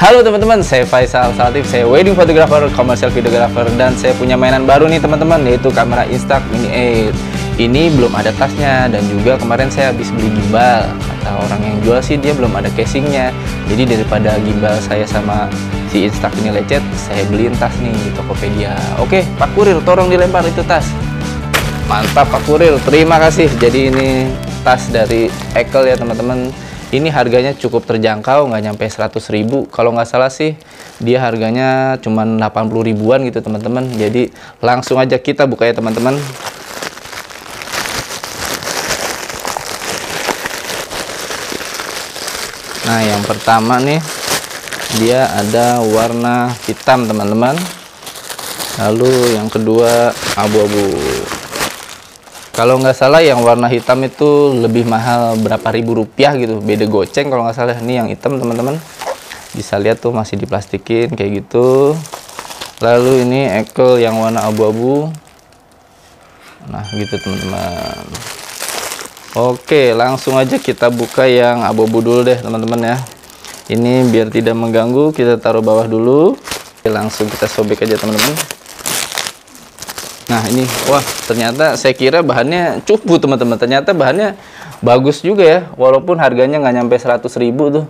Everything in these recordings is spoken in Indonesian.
Halo teman-teman, saya Faisal Salatif, saya wedding photographer, commercial videographer, dan saya punya mainan baru nih teman-teman, yaitu kamera Instax Mini 8. Ini belum ada tasnya, dan juga kemarin saya habis beli gimbal. Kata orang yang jual sih dia belum ada casingnya. Jadi daripada gimbal saya sama si Instax ini lecet, saya beliin tas nih di Tokopedia. Oke, Pak Kurir, tolong dilempar itu tas. Mantap Pak Kurir, terima kasih. Jadi ini tas dari Ekel ya teman-teman ini harganya cukup terjangkau nggak nyampe 100 ribu. Kalau nggak salah sih dia harganya cuma 80 ribuan gitu teman-teman. Jadi langsung aja kita buka ya teman-teman. Nah yang pertama nih dia ada warna hitam teman-teman. Lalu yang kedua abu-abu kalau nggak salah yang warna hitam itu lebih mahal berapa ribu rupiah gitu. Beda goceng kalau nggak salah. Ini yang hitam teman-teman. Bisa lihat tuh masih diplastikin kayak gitu. Lalu ini ekel yang warna abu-abu. Nah gitu teman-teman. Oke langsung aja kita buka yang abu-abu dulu deh teman-teman ya. Ini biar tidak mengganggu kita taruh bawah dulu. Langsung kita sobek aja teman-teman Nah ini, wah ternyata saya kira bahannya cupu teman-teman. Ternyata bahannya bagus juga ya, walaupun harganya nggak nyampe 100 ribu tuh.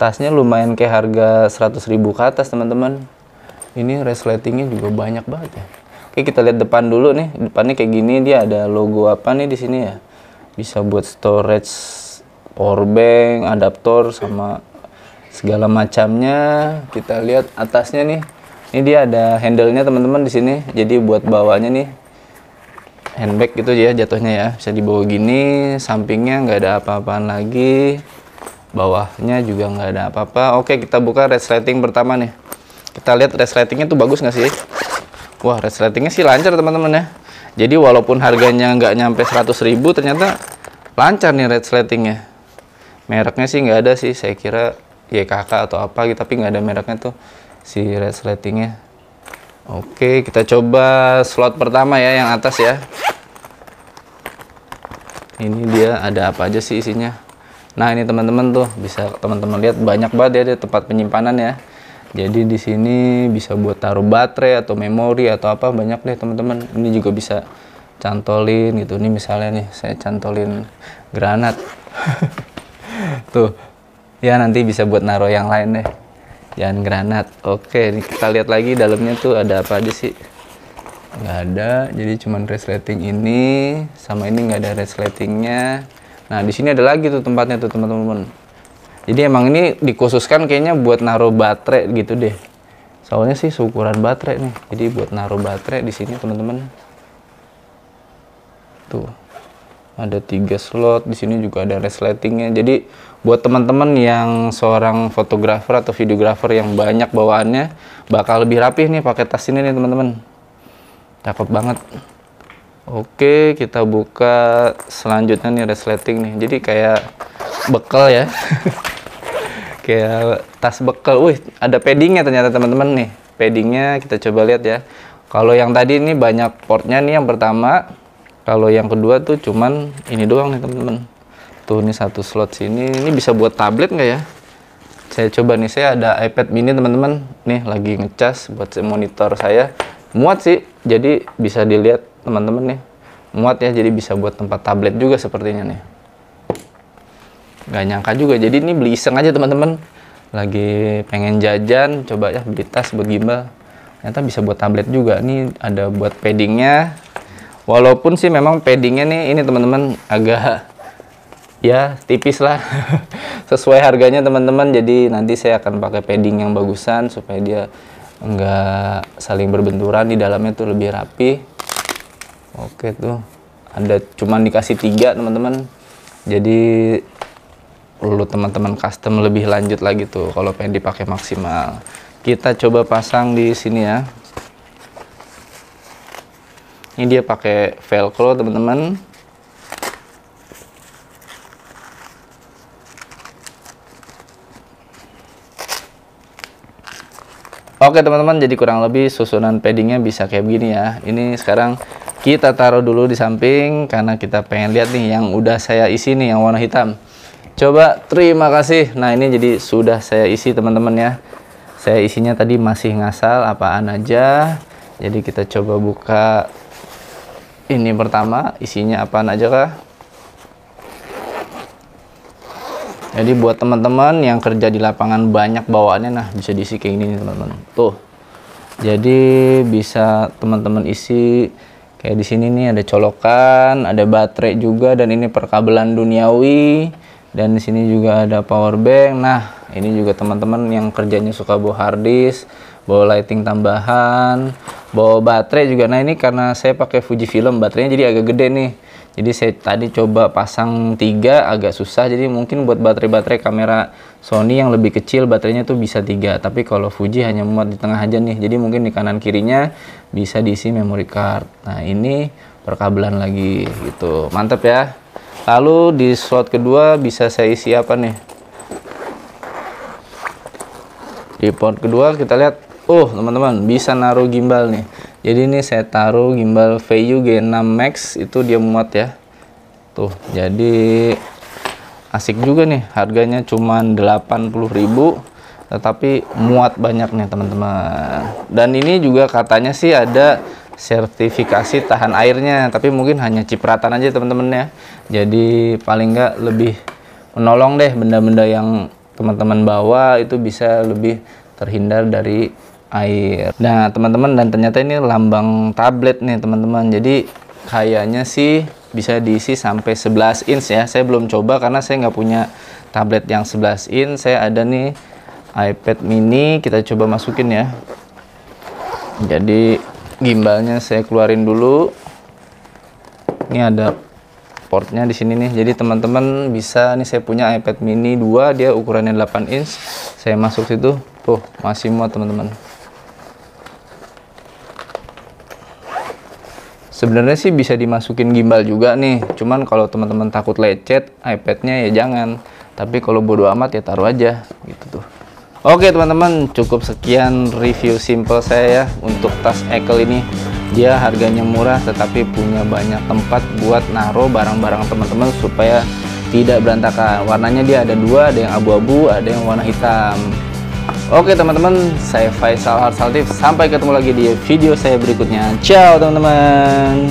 Tasnya lumayan kayak harga 100 ribu ke atas teman-teman. Ini resletingnya juga banyak banget ya. Oke kita lihat depan dulu nih. Depannya kayak gini dia ada logo apa nih di sini ya? Bisa buat storage power bank, adaptor sama segala macamnya. Kita lihat atasnya nih ini dia ada handle-nya teman-teman di sini. Jadi buat bawanya nih handbag gitu ya jatuhnya ya. Bisa dibawa gini sampingnya nggak ada apa-apaan lagi. Bawahnya juga nggak ada apa-apa. Oke kita buka resleting pertama nih. Kita lihat resletingnya tuh bagus nggak sih? Wah resletingnya sih lancar teman-teman ya. Jadi walaupun harganya nggak nyampe 100 ribu ternyata lancar nih resletingnya mereknya sih nggak ada sih. Saya kira YKK atau apa gitu tapi nggak ada mereknya tuh si resletingnya oke kita coba slot pertama ya yang atas ya. Ini dia ada apa aja sih isinya? Nah ini teman-teman tuh bisa teman-teman lihat banyak banget ya di tempat penyimpanan ya. Jadi di sini bisa buat taruh baterai atau memori atau apa banyak deh teman-teman. Ini juga bisa cantolin gitu. Ini misalnya nih saya cantolin granat. Tuh ya nanti bisa buat naruh yang lain deh jangan granat. Oke kita lihat lagi dalamnya tuh ada apa aja sih? Nggak ada jadi cuman resleting ini sama ini nggak ada resletingnya nah di sini ada lagi tuh tempatnya tuh teman-teman. Jadi emang ini dikhususkan kayaknya buat naruh baterai gitu deh. Soalnya sih seukuran baterai nih jadi buat naruh baterai di sini teman-teman. Tuh ada tiga slot di sini juga ada resletingnya jadi buat teman-teman yang seorang fotografer atau videografer yang banyak bawaannya bakal lebih rapih nih pakai tas ini nih teman-teman. Cakep banget. Oke kita buka selanjutnya nih resleting nih. Jadi kayak bekal ya. Kayak tas bekal. Wih ada paddingnya ternyata teman-teman nih. Paddingnya kita coba lihat ya. Kalau yang tadi ini banyak portnya nih yang pertama kalau yang kedua tuh cuman ini doang nih teman-teman tuh ini satu slot sini. Ini bisa buat tablet nggak ya? Saya coba nih saya ada iPad mini teman-teman nih lagi ngecas buat monitor saya. Muat sih jadi bisa dilihat teman-teman nih. Muat ya jadi bisa buat tempat tablet juga sepertinya nih. Nggak nyangka juga jadi ini beli iseng aja teman-teman lagi pengen jajan coba ya beli tas buat gimbal. Ternyata bisa buat tablet juga. Ini ada buat paddingnya walaupun sih memang paddingnya nih ini teman-teman agak ya tipis lah. Sesuai harganya teman-teman. Jadi nanti saya akan pakai padding yang bagusan supaya dia enggak saling berbenturan. Di dalamnya tuh lebih rapi. Oke tuh. Ada cuman dikasih tiga teman-teman. Jadi perlu teman-teman custom lebih lanjut lagi tuh kalau pengen dipakai maksimal. Kita coba pasang di sini ya ini dia pakai velcro teman-teman Oke teman-teman, jadi kurang lebih susunan paddingnya bisa kayak begini ya. Ini sekarang kita taruh dulu di samping karena kita pengen lihat nih yang udah saya isi nih yang warna hitam. Coba terima kasih. Nah, ini jadi sudah saya isi teman-teman ya. Saya isinya tadi masih ngasal apaan aja. Jadi kita coba buka ini pertama, isinya apaan aja kah? Jadi buat teman-teman yang kerja di lapangan banyak bawaannya nah bisa diisi kayak gini teman-teman. Tuh. Jadi bisa teman-teman isi kayak di sini nih ada colokan, ada baterai juga dan ini perkabelan duniawi dan di sini juga ada power bank. Nah, ini juga teman-teman yang kerjanya suka bawa hard disk, bawa lighting tambahan, bawa baterai juga. Nah ini karena saya pakai Fujifilm baterainya jadi agak gede nih. Jadi saya tadi coba pasang tiga agak susah. Jadi mungkin buat baterai-baterai kamera Sony yang lebih kecil baterainya tuh bisa tiga. Tapi kalau Fuji hanya muat di tengah aja nih. Jadi mungkin di kanan kirinya bisa diisi memory card. Nah ini perkabelan lagi gitu. Mantap ya. Lalu di slot kedua bisa saya isi apa nih? Di port kedua kita lihat Oh teman-teman bisa naruh gimbal nih. Jadi ini saya taruh gimbal VU G6 Max itu dia muat ya. Tuh jadi asik juga nih. Harganya cuma 80.000 tetapi muat banyak nih teman-teman. Dan ini juga katanya sih ada sertifikasi tahan airnya tapi mungkin hanya cipratan aja teman-teman ya. Jadi paling nggak lebih menolong deh benda-benda yang teman-teman bawa itu bisa lebih terhindar dari air. Nah, teman-teman dan ternyata ini lambang tablet nih, teman-teman. Jadi kayaknya sih bisa diisi sampai 11 inch ya. Saya belum coba karena saya nggak punya tablet yang 11 inch. Saya ada nih iPad mini, kita coba masukin ya. Jadi gimbalnya saya keluarin dulu. Ini ada portnya di sini nih. Jadi teman-teman bisa nih saya punya iPad mini 2, dia ukurannya 8 inch. Saya masuk situ. Tuh, masih muat teman-teman. Sebenarnya sih bisa dimasukin gimbal juga nih. Cuman kalau teman-teman takut lecet iPadnya ya jangan. Tapi kalau bodo amat ya taruh aja gitu tuh. Oke teman-teman cukup sekian review simple saya ya untuk tas Ekel ini. Dia harganya murah tetapi punya banyak tempat buat naruh barang-barang teman-teman supaya tidak berantakan. Warnanya dia ada dua ada yang abu-abu ada yang warna hitam Oke teman-teman, saya Faisal Harsaltif. Sampai ketemu lagi di video saya berikutnya. Ciao teman-teman.